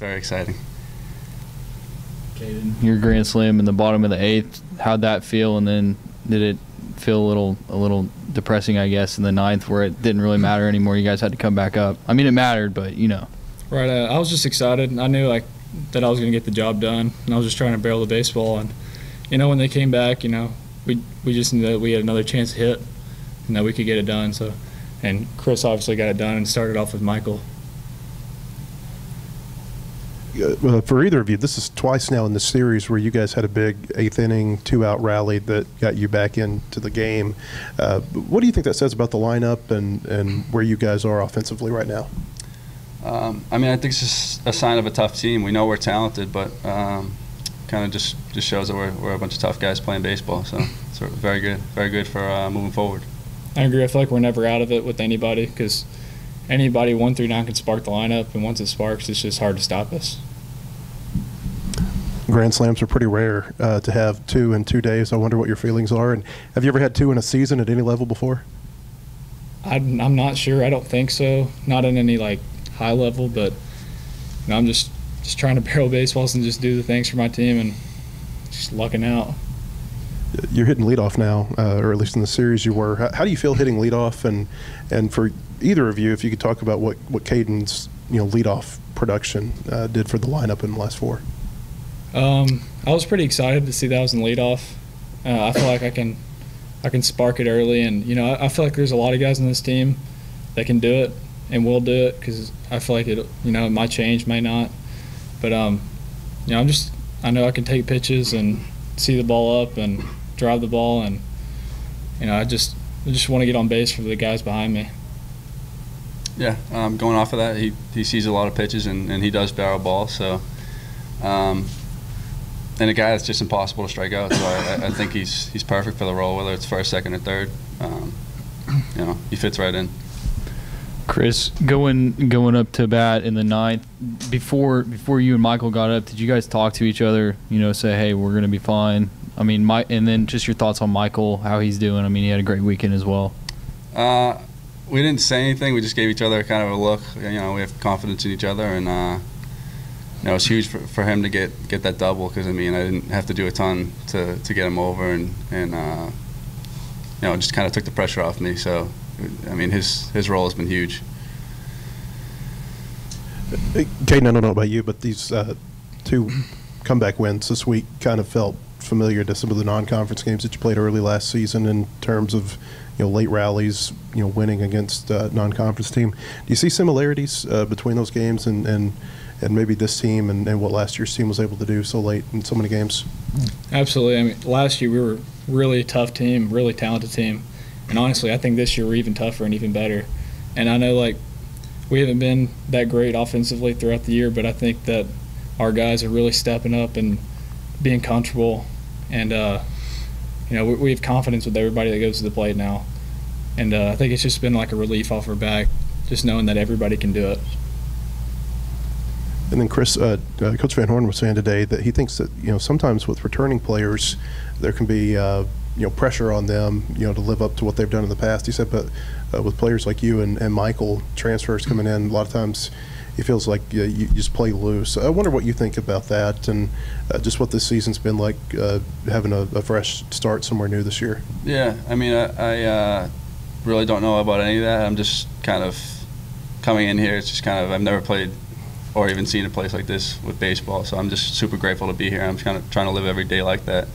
very exciting. Your grand slam in the bottom of the eighth, how'd that feel? And then did it feel a little a little depressing, I guess, in the ninth where it didn't really matter anymore? You guys had to come back up. I mean, it mattered, but you know. Right. Uh, I was just excited. I knew like that I was going to get the job done, and I was just trying to barrel the baseball. And you know, when they came back, you know, we we just knew that we had another chance to hit, and that we could get it done. So, and Chris obviously got it done and started off with Michael. Uh, for either of you, this is twice now in the series where you guys had a big eighth inning, two out rally that got you back into the game. Uh, what do you think that says about the lineup and, and where you guys are offensively right now? Um, I mean, I think it's just a sign of a tough team. We know we're talented, but um, kind of just, just shows that we're, we're a bunch of tough guys playing baseball. So it's very good, very good for uh, moving forward. I agree. I feel like we're never out of it with anybody because anybody one through nine can spark the lineup, and once it sparks, it's just hard to stop us. Grand slams are pretty rare uh, to have two in two days. I wonder what your feelings are. And have you ever had two in a season at any level before? I'm, I'm not sure. I don't think so. Not in any like high level, but you know, I'm just just trying to barrel baseballs and just do the things for my team and just lucking out. You're hitting leadoff now, uh, or at least in the series you were. How, how, do you feel hitting leadoff? And and for either of you, if you could talk about what what Cayden's you know leadoff production uh, did for the lineup in the last four. Um, I was pretty excited to see that I was in leadoff. Uh, I feel like I can I can spark it early, and you know I, I, feel like there's a lot of guys on this team that can do it and will do it because I feel like it you know it might change, might not, but um, you know I'm just I know I can take pitches and see the ball up and drive the ball, and you know I just I just want to get on base for the guys behind me. Yeah, um, going off of that, he, he sees a lot of pitches and, and he does barrel ball. So, um, and a guy that's just impossible to strike out. So I, I, think he's he's perfect for the role, whether it's first, second, or third. Um, you know, he fits right in. Chris, going going up to bat in the ninth, before before you and Michael got up, did you guys talk to each other? You know, say, hey, we're gonna be fine. I mean, my, and then just your thoughts on Michael, how he's doing. I mean, he had a great weekend as well. Uh, we didn't say anything. We just gave each other kind of a look. You know, we have confidence in each other, and uh, you know, it was huge for, for him to get get that double because I mean, I didn't have to do a ton to, to get him over, and and uh, you know, it just kind of took the pressure off me. So, I mean, his his role has been huge. Cayden, I don't know about you, but these uh, two comeback wins this week kind of felt familiar to some of the non-conference games that you played early last season in terms of you know late rallies, you know winning against uh, non-conference team. Do you see similarities uh, between those games and, and and maybe this team and, and what last year's team was able to do so late in so many games? Absolutely. I mean, last year we were really a tough team, really talented team, and honestly, I think this year we're even tougher and even better. And I know like we haven't been that great offensively throughout the year, but I think that our guys are really stepping up and being comfortable, and uh, you know we, we have confidence with everybody that goes to the plate now and uh, I think it's just been like a relief off our back, just knowing that everybody can do it. And then Chris, uh, uh, Coach Van Horn was saying today that he thinks that you know sometimes with returning players, there can be uh, you know pressure on them you know to live up to what they've done in the past. He said, but uh, with players like you and, and Michael, transfers coming in, a lot of times he feels like uh, you, just play loose. I wonder what you think about that and uh, just what this season's been like uh, having a, a, fresh start somewhere new this year. Yeah, I mean, I, I uh, really don't know about any of that. I'm just kind of coming in here. It's just kind of I've never played or even seen a place like this with baseball, so I'm just super grateful to be here. I'm kind of trying to live every day like that,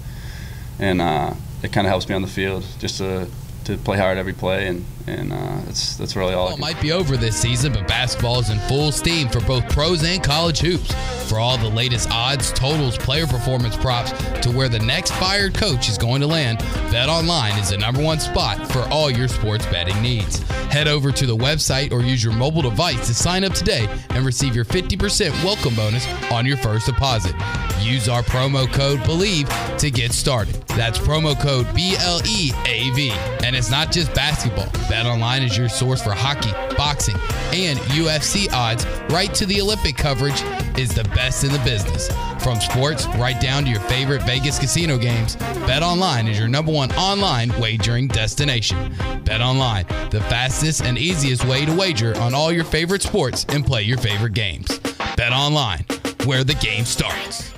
and uh, it kind of helps me on the field just to to play hard every play, and and uh, that's that's really all. Well, it might be over this season, but basketball is in full steam for both pros and college hoops. For all the latest odds, totals, player performance props to where the next fired coach is going to land, BetOnline is the number one spot for all your sports betting needs. Head over to the website or use your mobile device to sign up today and receive your 50% welcome bonus on your first deposit. Use our promo code BLEAV to get started. That's promo code B L E A V. And it's not just basketball. BetOnline is your source for hockey, boxing, and UFC odds, right to the Olympic coverage is the best in the business. From sports right down to your favorite Vegas casino games, BetOnline is your number one online wagering destination. BetOnline, the fastest and easiest way to wager on all your favorite sports and play your favorite games. BetOnline where the game starts.